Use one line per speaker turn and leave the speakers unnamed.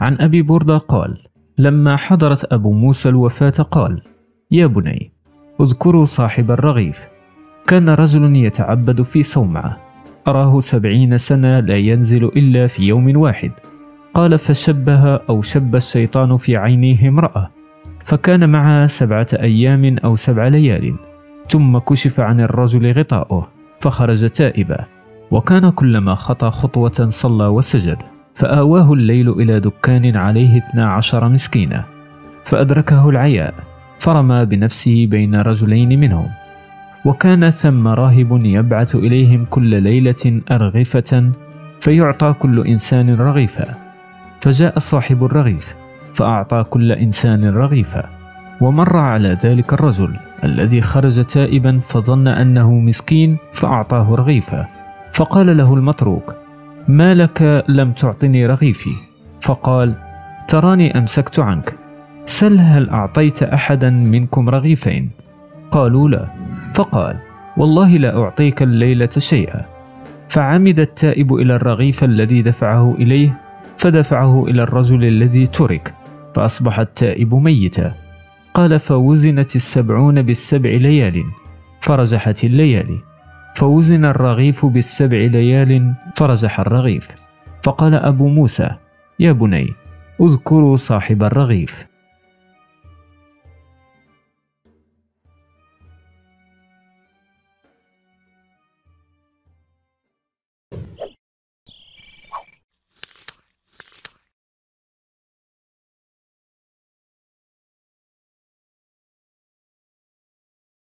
عن أبي بردة قال لما حضرت أبو موسى الوفاة قال يا بني اذكروا صاحب الرغيف كان رجل يتعبد في صومعة أراه سبعين سنة لا ينزل إلا في يوم واحد قال فشبه أو شب الشيطان في عينيه امرأة فكان معها سبعة أيام أو سبع ليال ثم كشف عن الرجل غطاؤه فخرج تائبا وكان كلما خطى خطوة صلى وسجد. فآواه الليل إلى دكان عليه اثنا عشر مسكينة فأدركه العياء فرمى بنفسه بين رجلين منهم. وكان ثم راهب يبعث إليهم كل ليلة أرغفة فيعطى كل إنسان رغيفا. فجاء صاحب الرغيف فأعطى كل إنسان رغيفا. ومر على ذلك الرجل الذي خرج تائبا فظن أنه مسكين فأعطاه رغيفا. فقال له المتروك ما لك لم تعطني رغيفي؟ فقال تراني أمسكت عنك. سل هل أعطيت أحدا منكم رغيفين؟ قالوا لا. فقال والله لا أعطيك الليلة شيئا. فعمد التائب إلى الرغيف الذي دفعه إليه فدفعه إلى الرجل الذي ترك فأصبح التائب ميتا. قال فوزنت السبعون بالسبع ليال فرجحت الليالي. فوزن الرغيف بالسبع ليال فرجح الرغيف. فقال أبو موسى يا بني اذكروا صاحب الرغيف.